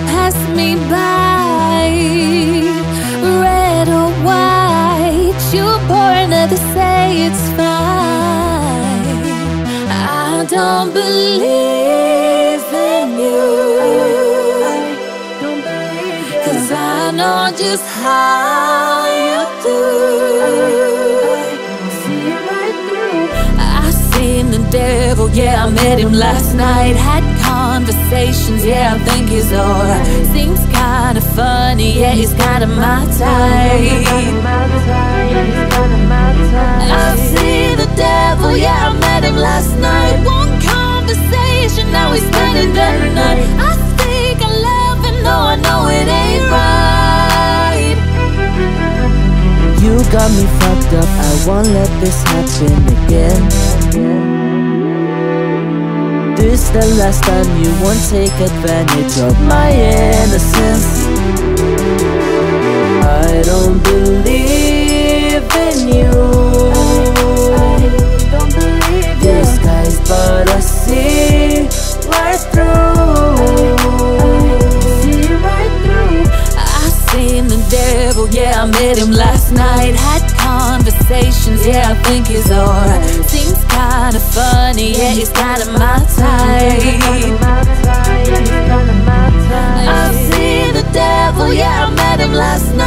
you pass me by? Red or white, you pour another, say it's fine. I don't believe in you. Cause I know just how you do. I seen the devil, yeah, I met him last night. Had conversations, yeah, I think he's alright. Seems kinda funny, yeah, he's kinda my type. I see the devil, yeah, I met him last night. One conversation, now he's spending the night. I think I love him, though I know it ain't right. You got me fucked up, I won't let this happen again This the last time you won't take advantage of my innocence I don't believe in you Disguise but I see right through I seen the devil, yeah, I met him last night. Had conversations, yeah, I think he's alright yeah, he's kinda my type. I've seen the devil, yeah, I met him last night.